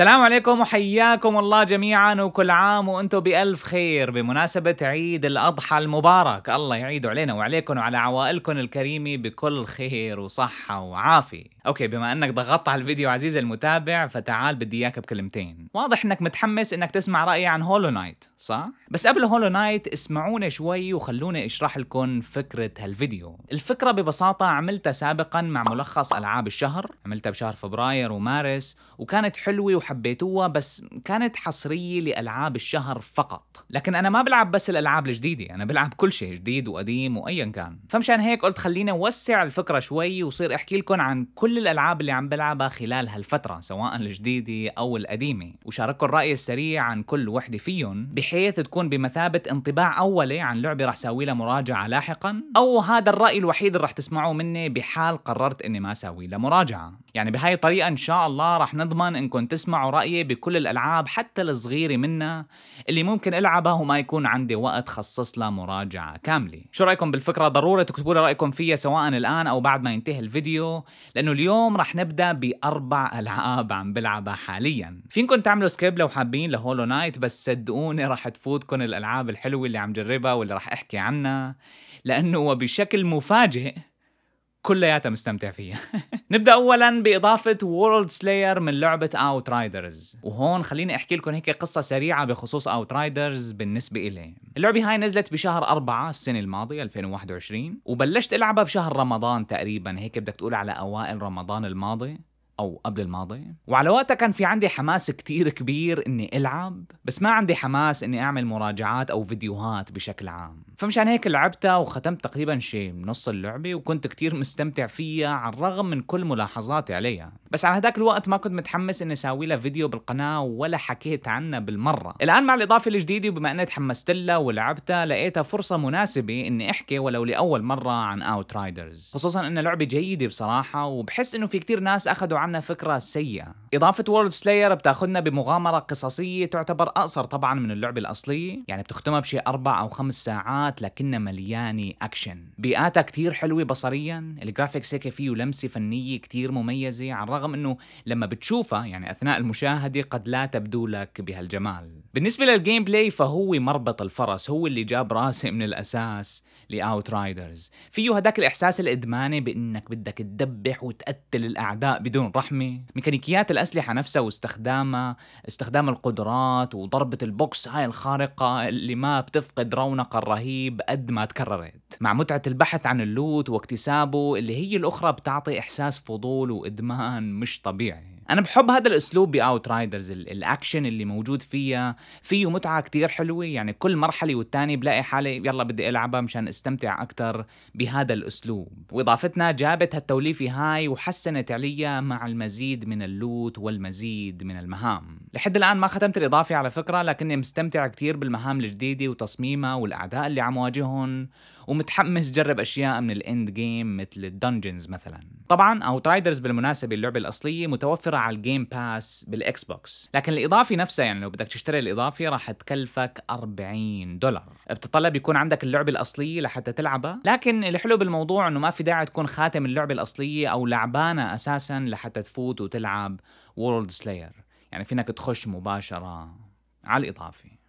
السلام عليكم وحياكم الله جميعا وكل عام وأنتم بألف خير. بمناسبة عيد الأضحى المبارك الله يعيد علينا وعليكم وعلى عوائلكم الكريمة بكل خير وصحة وعافية. أوكي بما أنك ضغطت على الفيديو عزيزي المتابع فتعال بدي إياك بكلمتين. واضح إنك متحمس إنك تسمع رأيي عن Hollow Knight صح؟ بس قبل Hollow Knight اسمعوني شوي وخلوني أشرح لكم فكرة هالفيديو. الفكرة ببساطة عملتها سابقا مع ملخص ألعاب الشهر. عملتها بشهر فبراير ومارس وكانت حلوة وحبيتوها بس كانت حصرية لألعاب الشهر فقط. لكن أنا ما بلعب بس الألعاب الجديدة أنا بلعب كل شيء جديد وقديم وأيا كان. فمشان هيك قلت خليني أوسع الفكرة شوي وصير أحكي لكم عن كل الألعاب اللي عم بلعبها خلال هالفترة سواء الجديدة أو القديمة. وشارككم الرأي السريع عن كل وحدة فيهم بحيث تكون بمثابة انطباع أولي عن لعبة رح ساوي لها مراجعة لاحقا أو هذا الرأي الوحيد اللي رح تسمعوه مني بحال قررت إني ما ساوي لها مراجعة. يعني بهاي الطريقة إن شاء الله رح نضمن إنكم تسمعوا رأيي بكل الألعاب حتى الصغيرة منها اللي ممكن ألعبها وما يكون عندي وقت خصص لها مراجعة كاملة. شو رأيكم بالفكرة؟ ضروري تكتبوا لي رأيكم فيها سواء الآن أو بعد ما ينتهي الفيديو لأنه اليوم رح نبدأ بأربع ألعاب عم بلعبها حاليا. فينكم تعملوا skip لو حابين ل Hollow Knight بس صدقوني رح تفوتكم الألعاب الحلوة اللي عم جربها واللي رح أحكي عنها لأنه وبشكل مفاجئ كلياتها مستمتع فيها. نبدأ اولا بإضافة Worldslayer من لعبة Outriders وهون خليني أحكي لكم هيك قصة سريعة بخصوص Outriders بالنسبة إلي. اللعبة هاي نزلت بشهر أربعة السنة الماضية 2021 وبلشت العبها بشهر رمضان تقريبا. هيك بدك تقول على أوائل رمضان الماضي. أو قبل الماضي. وعلى وقتها كان في عندي حماس كتير كبير إني ألعب بس ما عندي حماس إني أعمل مراجعات أو فيديوهات بشكل عام. فمشان هيك لعبتها وختمت تقريبا شيء نص اللعبة وكنت كتير مستمتع فيها على الرغم من كل ملاحظاتي عليها. بس على هداك الوقت ما كنت متحمس إني أسوي لها فيديو بالقناة ولا حكيت عنها بالمرة. الآن مع الإضافة الجديدة وبما إني تحمست لها ولعبتها لقيتها فرصة مناسبة إني أحكي ولو لأول مرة عن Outriders خصوصا انها لعبة جيدة بصراحة وبحس إنه في كتير ناس أخذوا فكرة سيئة. إضافة Worldslayer بتاخذنا بمغامرة قصصية تعتبر أقصر طبعا من اللعبه الاصليه يعني بتختمها بشي أربع أو خمس ساعات لكنها مليانة أكشن. بيئاتها كتير حلوة بصريا. ال graphics هيك فيه لمسة فنية كتير مميزة على الرغم إنه لما بتشوفها يعني أثناء المشاهدة قد لا تبدو لك بهالجمال. بالنسبة لل gameplay فهو مربط الفرس هو اللي جاب راسي من الأساس ل Outriders فيه هداك الإحساس الإدماني بإنك بدك تدبح وتقتل الأعداء بدون رحمه ميكانيكيات الأسلحة نفسها واستخدامها استخدام القدرات وضربة ال box هاي الخارقة اللي ما بتفقد رونقها الرهيب قد ما تكررت. مع متعة البحث عن ال loot واكتسابه اللي هي الأخرى بتعطي إحساس فضول وإدمان مش طبيعي. أنا بحب هذا الأسلوب ب Outriders الأكشن اللي موجود فيها فيه متعة كتير حلوة. يعني كل مرحلة والتاني بلاقي حالي يلا بدي ألعبها مشان أستمتع أكثر بهذا الأسلوب. وإضافتنا جابت هالتوليفة هاي وحسنت عليا مع المزيد من ال loot والمزيد من المهام. لحد الآن ما ختمت الإضافة على فكرة لكني مستمتع كتير بالمهام الجديدة وتصميمها والأعداء اللي عم واجههم. ومتحمس جرب أشياء من ال end game مثل ال dungeons مثلا. طبعا Outriders بالمناسبة اللعبة الأصلية متوفرة على ال Game Pass بال Xbox لكن الاضافه نفسها يعني لو بدك تشتري الاضافه راح تكلفك 40 دولار. بتطلب يكون عندك اللعبة الأصلية لحتى تلعبها. لكن الحلو بالموضوع إنه ما في داعي تكون خاتم اللعبة الأصلية أو لعبانها أساسا لحتى تفوت وتلعب Worldslayer يعني فينك تخش مباشرة على الاضافه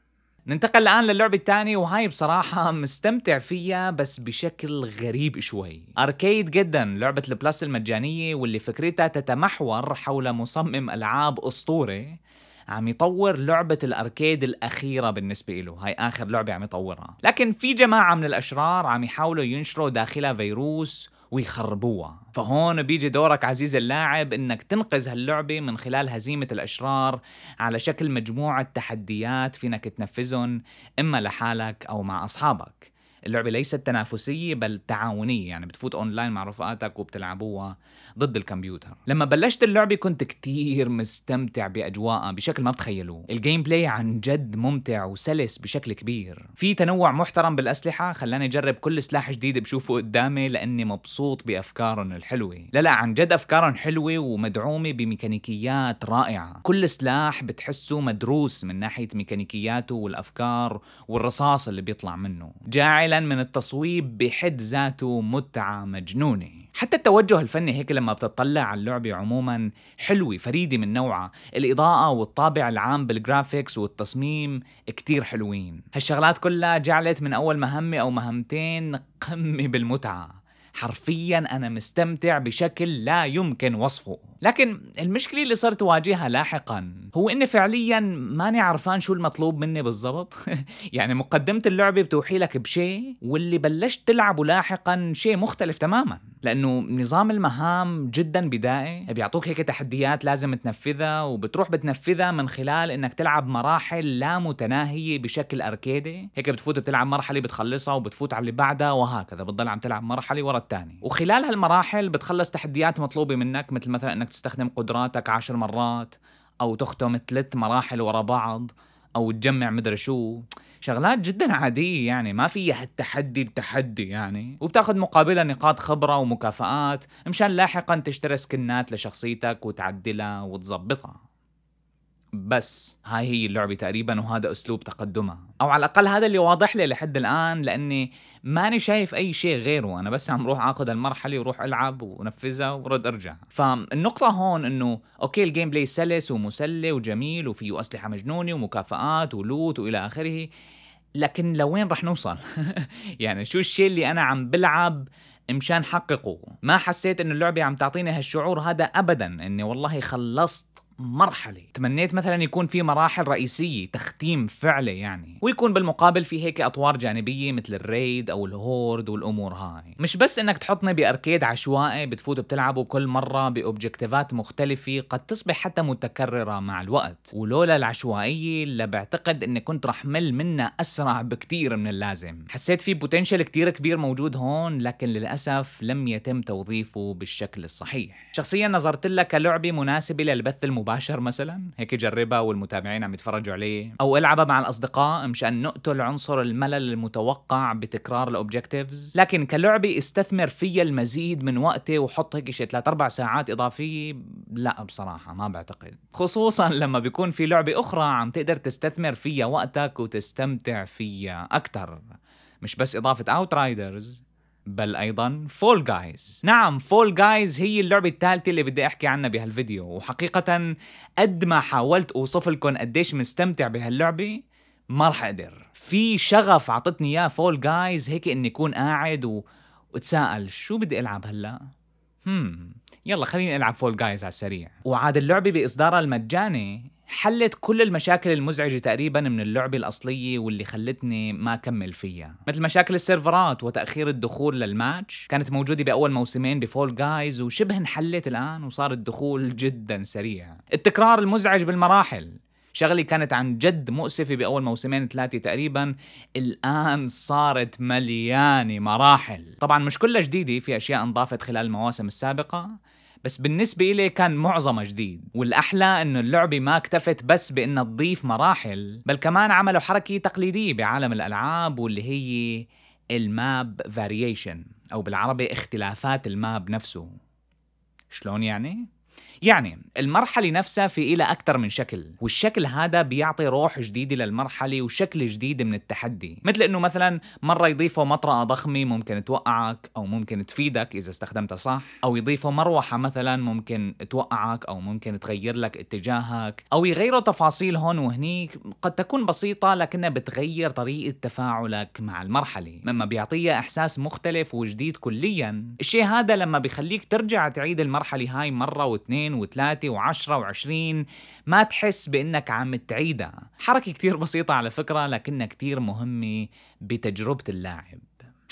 ننتقل الآن للعبة الثانية وهاي بصراحة مستمتع فيها بس بشكل غريب شوي. Arcadegeddon لعبة ال Plus المجانية واللي فكرتها تتمحور حول مصمم ألعاب أسطوري عم يطور لعبة ال arcade الأخيرة بالنسبة له. هاي آخر لعبة عم يطورها. لكن في جماعة من الأشرار عم يحاولوا ينشروا داخلها فيروس ويخربوها. فهون بيجي دورك عزيزي اللاعب إنك تنقذ هاللعبة من خلال هزيمة الأشرار على شكل مجموعة تحديات فينك تنفذهم إما لحالك أو مع أصحابك. اللعبة ليست تنافسية بل تعاونية يعني بتفوت اونلاين مع رفقاتك وبتلعبوها ضد الكمبيوتر. لما بلشت اللعبة كنت كتير مستمتع بأجواءها بشكل ما بتخيلوه. ال gameplay عن جد ممتع وسلس بشكل كبير. في تنوع محترم بالأسلحة خلاني أجرب كل سلاح جديد بشوفه قدامي لأني مبسوط بأفكارهم الحلوة. لا لا عن جد أفكارهم حلوة ومدعومة بميكانيكيات رائعة. كل سلاح بتحسه مدروس من ناحية ميكانيكياته والأفكار والرصاص اللي بيطلع منه. جاعل كاملا من التصويب بحد ذاته متعة مجنونة. حتى التوجه الفني هيك لما بتطلع على اللعبة عموما حلوة فريدة من نوعها. الإضاءة والطابع العام بالجرافيكس والتصميم كتير حلوين. هالشغلات كلها جعلت من أول مهمة أو مهمتين قمة بالمتعة. حرفيا أنا مستمتع بشكل لا يمكن وصفه. لكن المشكلة اللي صرت أواجهها لاحقا هو إني فعليا ماني عرفان شو المطلوب مني بالضبط. يعني مقدمة اللعبة بتوحي لك بشيء واللي بلشت تلعبه لاحقا شيء مختلف تماما. لأنه نظام المهام جدا بدائي. بيعطوك هيك تحديات لازم تنفذها وبتروح بتنفذها من خلال إنك تلعب مراحل لا متناهية بشكل أركيدي. هيك بتفوت بتلعب مرحلة بتخلصها وبتفوت على اللي بعدها وهكذا. بتضل عم تلعب مرحلة ورا الثانية وخلال هالمراحل بتخلص تحديات مطلوبة منك مثل مثلا إنك تستخدم قدراتك عشر مرات أو تختم ثلاث مراحل ورا بعض. أو تجمع مدري شو. شغلات جدا عادية يعني ما فيها التحدي التحدي يعني. وبتاخذ مقابلها نقاط خبرة ومكافآت مشان لاحقا تشتري سكنات لشخصيتك وتعدلها وتظبطها. بس هاي هي اللعبة تقريبا وهذا أسلوب تقدمها. أو على الأقل هذا اللي واضح لي لحد الآن لأني ماني شايف أي شيء غيره. أنا بس عم روح أخذ المرحلة وروح ألعب ونفذها ورد أرجع. فالنقطة هون إنه أوكي ال gameplay سلس ومسلي وجميل وفيه أسلحة مجنونة ومكافآت و loot وإلى آخره. لكن لوين رح نوصل؟ يعني شو الشيء اللي أنا عم بلعب مشان حققه؟ ما حسيت إنه اللعبة عم تعطيني هالشعور هذا ابدا إني والله خلصت مرحلة. تمنيت مثلا يكون في مراحل رئيسية تختيم فعلي يعني ويكون بالمقابل في هيك أطوار جانبية مثل ال raid أو ال horde والأمور هاي. مش بس إنك تحطني ب arcade عشوائي بتفوت بتلعبه كل مرة ب objectiveات مختلفة قد تصبح حتى متكررة مع الوقت. ولولا العشوائية اللي بعتقد إني كنت رح مل منها أسرع بكتير من اللازم. حسيت في potential كتير كبير موجود هون لكن للأسف لم يتم توظيفه بالشكل الصحيح. شخصيا نظرت لها كلعبة مناسبة للبث المباشر. مباشر مثلا؟ هيك جربها والمتابعين عم يتفرجوا عليه. أو ألعبها مع الأصدقاء مشان نقتل عنصر الملل المتوقع بتكرار ال objectives لكن كلعبة استثمر فيها المزيد من وقتي وحط هيك شي 3 4 ساعات إضافية؟ لا بصراحة ما بعتقد. خصوصا لما بيكون في لعبة أخرى عم تقدر تستثمر فيها وقتك وتستمتع فيها أكثر مش بس إضافة اوت رايدرز بل أيضا فول جايز نعم فول جايز هي اللعبة الثالثة اللي بدي أحكي عنها بهالفيديو. وحقيقة قد ما حاولت أوصف لكم قديش مستمتع بهاللعبة ما رح أقدر. في شغف عطتني إياه فول جايز هيك إني أكون قاعد و... وتساءل شو بدي ألعب هلأ؟ هم يلا خليني ألعب فول جايز على السريع. وعاد اللعبة بإصدارها المجاني. حلت كل المشاكل المزعجة تقريبا من اللعبة الأصلية واللي خلتني ما أكمل فيها. مثل مشاكل السيرفرات وتأخير الدخول للماتش كانت موجودة بأول موسمين بفول جايز وشبه انحلت الآن وصار الدخول جدا سريع. التكرار المزعج بالمراحل. شغلة كانت عن جد مؤسفة بأول موسمين ثلاثة تقريبا. الآن صارت مليانة مراحل. طبعا مش كلها جديدة في أشياء انضافت خلال المواسم السابقة. بس بالنسبة إلي كان معظمها جديد والأحلى إنه اللعبة ما اكتفت بس بإنها تضيف مراحل بل كمان عملوا حركة تقليدية بعالم الألعاب واللي هي ال map variation أو بالعربي اختلافات ال map نفسه شلون يعني؟ يعني المرحلة نفسها في إلى أكثر من شكل والشكل هذا بيعطي روح جديدة للمرحلة وشكل جديد من التحدي. مثل إنه مثلا مرة يضيفوا مطرقة ضخمة ممكن توقعك أو ممكن تفيدك إذا استخدمتها صح أو يضيفوا مروحة مثلا ممكن توقعك أو ممكن تغير لك اتجاهك أو يغيروا تفاصيل هون وهنيك. قد تكون بسيطة لكنها بتغير طريقة تفاعلك مع المرحلة مما بيعطيها إحساس مختلف وجديد كليا. الشيء هذا لما بيخليك ترجع تعيد المرحلة هاي مرة واثنين واثنين وثلاثة وعشرة وعشرين. ما تحس بأنك عم تعيدها. حركة كتير بسيطة على فكرة لكنها كتير مهمة بتجربة اللاعب.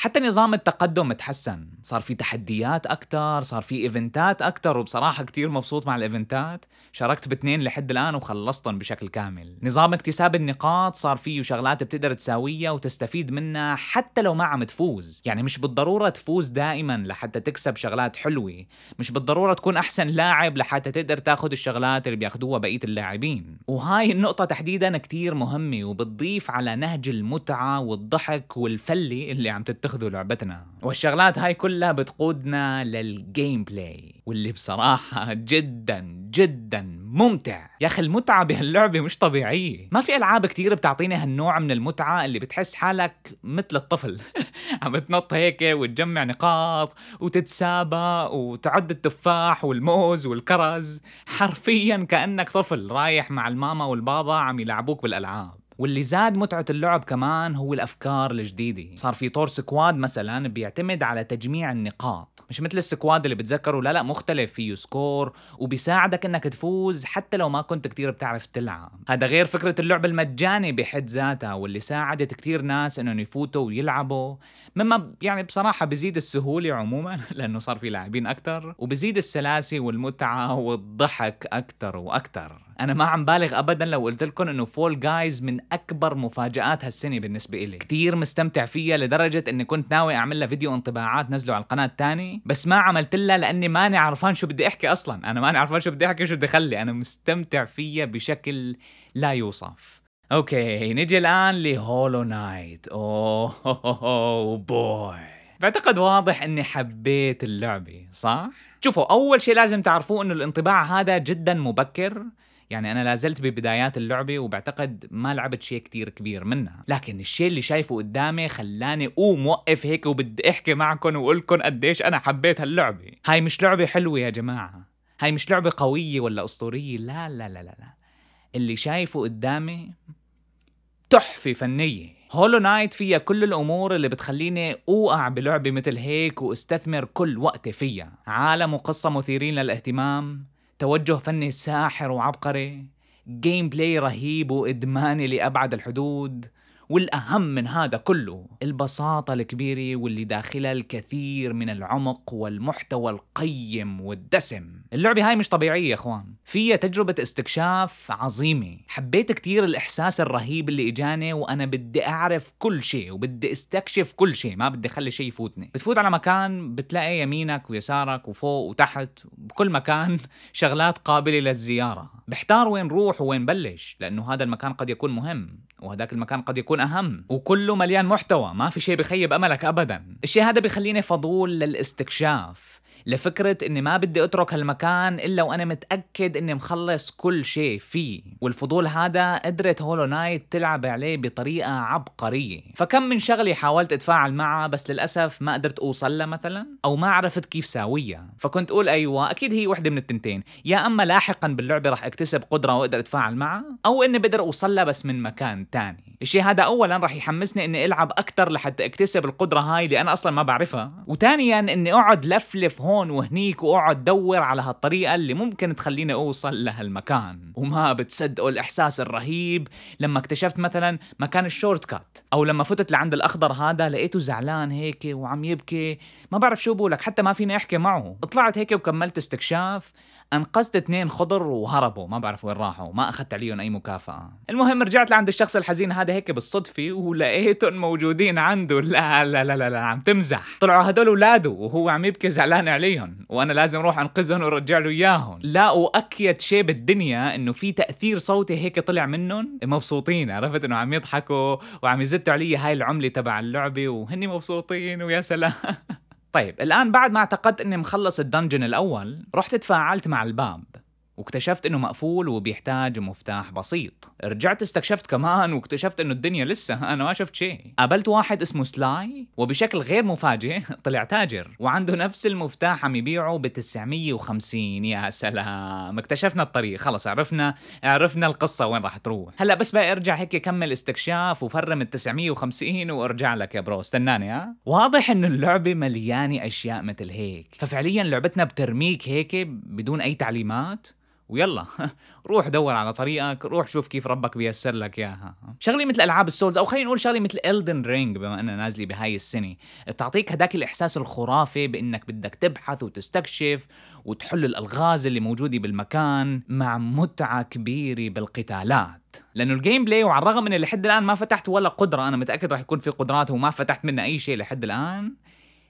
حتى نظام التقدم تحسن. صار في تحديات أكتر صار في إيفنتات أكتر وبصراحة كتير مبسوط مع الإيفنتات. شاركت باثنين لحد الآن وخلصتهم بشكل كامل. نظام اكتساب النقاط صار فيه شغلات بتقدر تساويها وتستفيد منها حتى لو ما عم تفوز. يعني مش بالضرورة تفوز دائما لحتى تكسب شغلات حلوة. مش بالضرورة تكون أحسن لاعب لحتى تقدر تاخد الشغلات اللي بياخدوها بقية اللاعبين. وهاي النقطة تحديدا كتير مهمة وبتضيف على نهج المتعة والضحك والفلة اللي عم تتخذ تاخذوا لعبتنا. والشغلات هاي كلها بتقودنا لل gameplay واللي بصراحة جدا جدا ممتع. يا أخي المتعة بهاللعبة مش طبيعية. ما في ألعاب كتير بتعطيني هالنوع من المتعة اللي بتحس حالك مثل الطفل. عم تنط هيك وتجمع نقاط وتتسابق وتعد التفاح والموز والكرز. حرفيا كأنك طفل رايح مع الماما والبابا عم يلعبوك بالألعاب. واللي زاد متعة اللعب كمان هو الأفكار الجديدة. صار في طور squad مثلا بيعتمد على تجميع النقاط. مش مثل ال squad اللي بتذكره لا لا مختلف فيه score وبيساعدك إنك تفوز حتى لو ما كنت كتير بتعرف تلعب. هذا غير فكرة اللعب المجاني بحد ذاتها واللي ساعدت كتير ناس إنهم يفوتوا ويلعبوا. مما يعني بصراحة بزيد السهولة عموما لأنه صار في لاعبين أكتر وبزيد السلاسة والمتعة والضحك أكتر وأكتر. أنا ما عم بالغ ابدا لو قلت لكم إنه فول جايز من أكبر مفاجآت هالسنة بالنسبة إلي. كثير مستمتع فيها لدرجة إني كنت ناوي أعمل لها فيديو انطباعات نزله على القناة الثانية بس ما عملت لها لأني ماني عرفان شو بدي أحكي أصلا. أنا ماني عرفان شو بدي أحكي شو بدي أخلي. أنا مستمتع فيها بشكل لا يوصف. okay نجي الآن لهولو نايت oh boy بعتقد واضح إني حبيت اللعبة صح؟ شوفوا أول شيء لازم تعرفوه إنه الانطباع هذا جدا مبكر. يعني أنا لازلت ببدايات اللعبة وبعتقد ما لعبت شيء كتير كبير منها. لكن الشيء اللي شايفه قدامي خلاني قوم وقف هيك وبدي أحكي معكم وأقول قديش أنا حبيت هاللعبة. هاي مش لعبة حلوة يا جماعة. هاي مش لعبة قوية ولا أسطورية. لا لا لا لا, لا. اللي شايفه قدامي تحفة فنية. هولو نايت فيها كل الأمور اللي بتخليني أوقع بلعبة مثل هيك وأستثمر كل وقتي فيها. عالم وقصة مثيرين للاهتمام. توجه فني ساحر وعبقري gameplay رهيب وإدماني لأبعد الحدود. والأهم من هذا كله البساطة الكبيرة واللي داخلها الكثير من العمق والمحتوى القيم والدسم. اللعبة هاي مش طبيعية يا إخوان. فيها تجربة استكشاف عظيمة. حبيت كتير الإحساس الرهيب اللي إجاني وأنا بدي أعرف كل شيء وبدي أستكشف كل شيء ما بدي أخلي شيء يفوتني. بتفوت على مكان بتلاقي يمينك ويسارك وفوق وتحت بكل مكان شغلات قابلة للزيارة. بحتار وين روح وين بلش لأنه هذا المكان قد يكون مهم. وهذاك المكان قد يكون أهم. وكله مليان محتوى ما في شيء بخيب أملك أبدا. الشيء هذا بخليني فضول للاستكشاف. لفكرة إني ما بدي أترك هالمكان إلا وأنا متأكد إني مخلص كل شيء فيه. والفضول هذا قدرت هولو نايت تلعب عليه بطريقة عبقرية. فكم من شغلة حاولت أتفاعل معها بس للأسف ما قدرت أوصل لها مثلا؟ أو ما عرفت كيف ساويها. فكنت أقول أيوه أكيد هي وحدة من التنتين. يا أما لاحقا باللعبة رح أكتسب قدرة وأقدر أتفاعل معها أو إني بقدر أوصل لها بس من مكان تاني. الشيء هذا اولا رح يحمسني إني ألعب أكثر لحتى أكتسب القدرة هاي اللي أنا أصلا ما بعرفها. وثانيا إني أقعد لفلف هون وهنيك وأقعد دور على هالطريقة اللي ممكن تخليني أوصل لهالمكان. وما بتصدقوا الإحساس الرهيب لما اكتشفت مثلا مكان ال shortcut أو لما فتت لعند الأخضر هذا لقيته زعلان هيك وعم يبكي. ما بعرف شو بقولك حتى ما فيني أحكي معه. طلعت هيك وكملت استكشاف. أنقذت اثنين خضر وهربوا ما بعرف وين راحوا ما أخذت عليهم أي مكافأة. المهم رجعت لعند الشخص الحزين هذا هيك بالصدفة ولقيتهم موجودين عنده. لا لا لا لا, لا عم تمزح. طلعوا هدول أولاده وهو عم يبكي زعلان عليهم وأنا لازم أروح أنقذهم وأرجع له إياهم. لا واكيد شيء بالدنيا إنه في تأثير صوتي هيك طلع منهم. مبسوطين عرفت إنه عم يضحكوا وعم يزتوا علي هاي العملة تبع اللعبة وهني مبسوطين ويا سلام. طيب الآن بعد ما اعتقدت إني مخلص ال dungeon الأول رحت تفاعلت مع الباب. واكتشفت إنه مقفول وبيحتاج مفتاح بسيط. رجعت استكشفت كمان واكتشفت إنه الدنيا لسه أنا ما شفت شيء. قابلت واحد اسمه سلاي وبشكل غير مفاجئ طلع تاجر وعنده نفس المفتاح عم يبيعه ب 950 يا سلام! اكتشفنا الطريق خلص عرفنا عرفنا القصة وين راح تروح. هلأ بس بقى ارجع هيك كمل استكشاف و farm ال 950 وارجع لك يا bro. استناني ها؟ واضح إنه اللعبة مليانة أشياء مثل هيك. ففعليا لعبتنا بترميك هيك بدون أي تعليمات؟ ويلا روح دور على طريقك روح شوف كيف ربك بيسر لك إياها. شغلي مثل ألعاب ال Souls أو خلينا نقول شغلي مثل Elden Ring بما انها نازله بهاي السنة. بتعطيك هداك الإحساس الخرافي بإنك بدك تبحث وتستكشف وتحل الألغاز اللي موجودة بالمكان مع متعة كبيرة بالقتالات. لأنه ال gameplay وعلى الرغم من لحد الآن ما فتحت ولا قدرة أنا متأكد راح يكون في قدرات وما فتحت منها أي شيء لحد الآن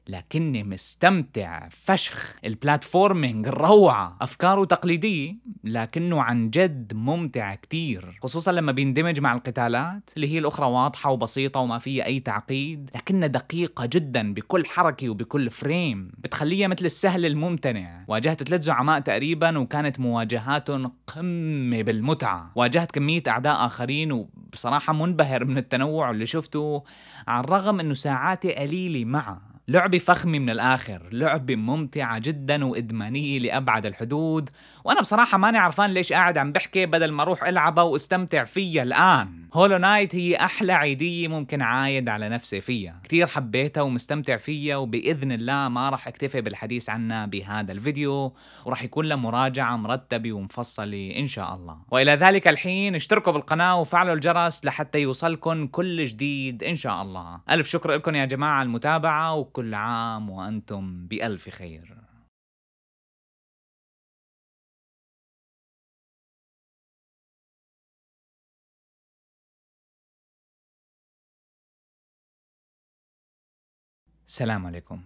لكني مستمتع فشخ. ال platforming الروعة أفكاره تقليدية لكنه عن جد ممتع كتير. خصوصا لما بيندمج مع القتالات اللي هي الأخرى واضحة وبسيطة وما فيها أي تعقيد. لكنها دقيقة جدا بكل حركة وبكل frame. بتخليها مثل السهل الممتنع. واجهت ثلاث زعماء تقريبا وكانت مواجهاتهم قمة بالمتعة. واجهت كمية أعداء آخرين وبصراحة منبهر من التنوع اللي شفته على الرغم أنه ساعاتي قليلة معه. لعبة فخمة من الآخر لعبة ممتعة جدا وإدمانية لأبعد الحدود وأنا بصراحة ماني عرفان ليش قاعد عم بحكي بدل ما أروح ألعبها واستمتع فيها الآن. هولو نايت هي أحلى عيدية ممكن عايد على نفسي فيها. كتير حبيتها ومستمتع فيها وبإذن الله ما رح أكتفي بالحديث عنها بهذا الفيديو ورح يكون لها مراجعة مرتبة ومفصلة إن شاء الله. وإلى ذلك الحين اشتركوا بالقناة وفعلوا الجرس لحتى يوصلكم كل جديد إن شاء الله. ألف شكر لكم يا جماعة على المتابعة وكل عام وأنتم بألف خير. السلام عليكم.